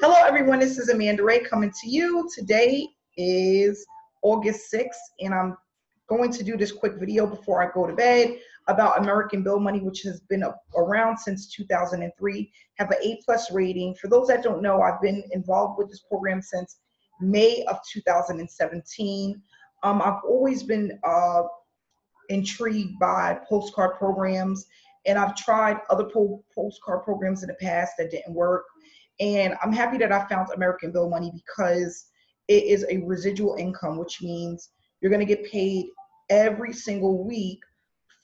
Hello, everyone. This is Amanda Wray coming to you. Today is August 6th, and I'm going to do this quick video before I go to bed about American Bill Money, which has been around since 2003, have an A plus rating. For those that don't know, I've been involved with this program since May of 2017. Um, I've always been uh, intrigued by postcard programs, and I've tried other po- postcard programs in the past that didn't work. And I'm happy that I found American Bill Money because it is a residual income, which means you're going to get paid every single week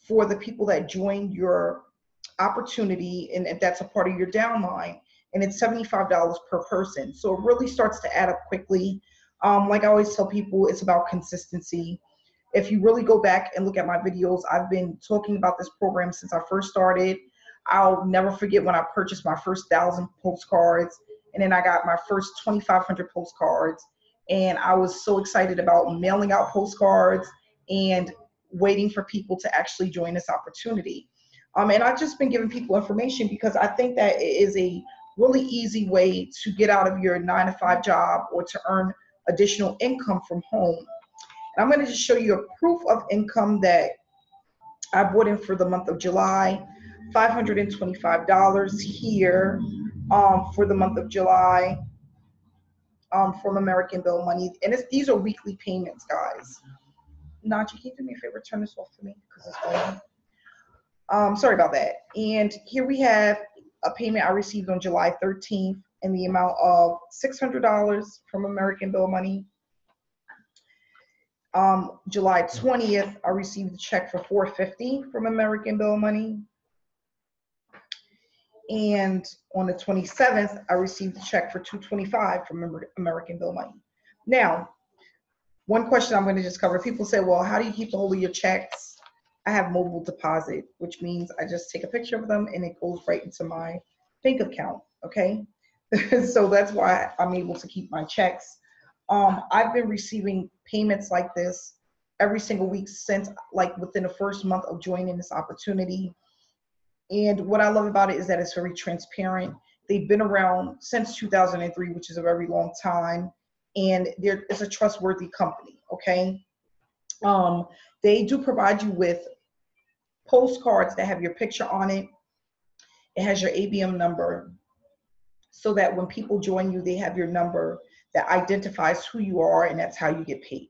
for the people that join your opportunity, and if that's a part of your downline. And it's $75 per person. So it really starts to add up quickly. Um, like I always tell people, it's about consistency. If you really go back and look at my videos, I've been talking about this program since I first started. I'll never forget when I purchased my first thousand postcards, and then I got my first 2,500 postcards, and I was so excited about mailing out postcards and waiting for people to actually join this opportunity. Um, and I've just been giving people information because I think that it is a really easy way to get out of your nine to five job or to earn additional income from home. And I'm going to just show you a proof of income that I brought in for the month of July. $525 here um, for the month of July um, from American Bill Money. And it's, these are weekly payments, guys. Nachi, can you do me a favor? Turn this off for me because it's going. Um, sorry about that. And here we have a payment I received on July 13th in the amount of $600 from American Bill Money. Um, July 20th, I received a check for 450 from American Bill Money. And on the 27th, I received a check for 225 from American Bill Money. Now, one question I'm going to just cover. People say, well, how do you keep hold of your checks? I have mobile deposit, which means I just take a picture of them and it goes right into my bank account. Okay. so that's why I'm able to keep my checks. Um, I've been receiving payments like this every single week since like within the first month of joining this opportunity. And what I love about it is that it's very transparent. They've been around since 2003, which is a very long time, and there is a trustworthy company. Okay, um, they do provide you with postcards that have your picture on it. It has your ABM number, so that when people join you, they have your number that identifies who you are, and that's how you get paid.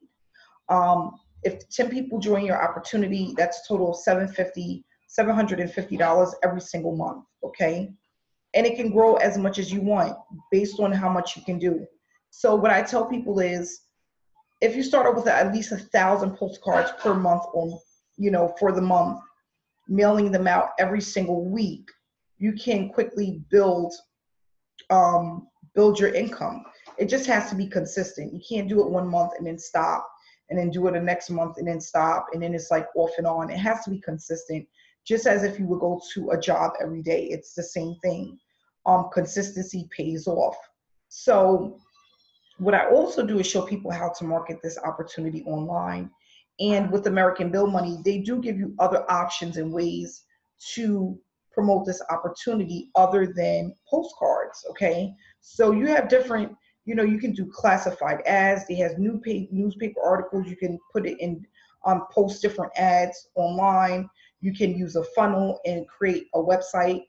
Um, if 10 people join your opportunity, that's a total of 750 $750 every single month, okay? And it can grow as much as you want based on how much you can do. So what I tell people is if you start off with at least a thousand postcards per month on, you know, for the month, mailing them out every single week, you can quickly build um, build your income. It just has to be consistent. You can't do it one month and then stop and then do it the next month and then stop and then it's like off and on. It has to be consistent just as if you would go to a job every day. It's the same thing. Um, consistency pays off. So, what I also do is show people how to market this opportunity online. And with American Bill Money, they do give you other options and ways to promote this opportunity other than postcards. Okay, so you have different. You know, you can do classified ads. They has new newspaper articles. You can put it in, um, post different ads online you can use a funnel and create a website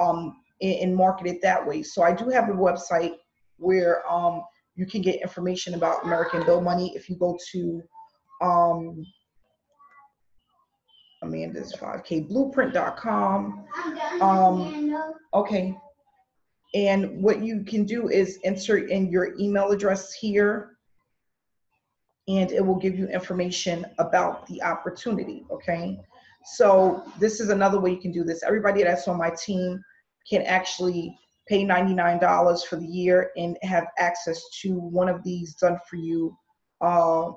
um, and, and, market it that way. So I do have a website where um, you can get information about American Bill Money. If you go to um, Amanda's 5K blueprint.com. Um, okay. And what you can do is insert in your email address here and it will give you information about the opportunity. Okay. So this is another way you can do this. Everybody that's on my team can actually pay $99 for the year and have access to one of these done for you uh,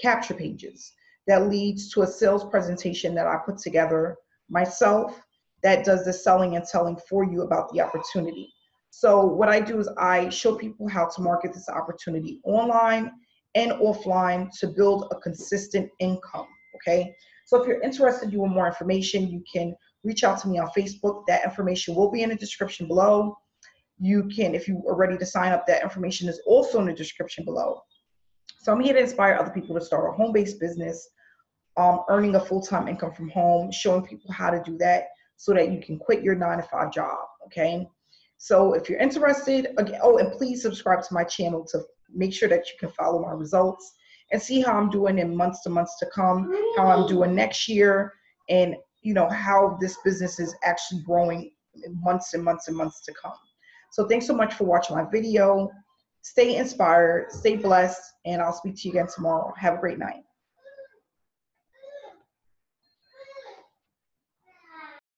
capture pages that leads to a sales presentation that I put together myself that does the selling and telling for you about the opportunity. So what I do is I show people how to market this opportunity online and offline to build a consistent income, okay? So if you're interested, you want more information, you can reach out to me on Facebook. That information will be in the description below. you can, if you are ready to sign up, that information is also in the description below. So I'm here to inspire other people to start a home-based business, um, earning a full-time income from home, showing people how to do that so that you can quit your nine to five job. Okay. So if you're interested, again, oh, and please subscribe to my channel to make sure that you can follow my results and see how I'm doing in months to months to come, how I'm doing next year, and you know how this business is actually growing months and months and months to come. So thanks so much for watching my video. Stay inspired, stay blessed, and I'll speak to you again tomorrow. Have a great night.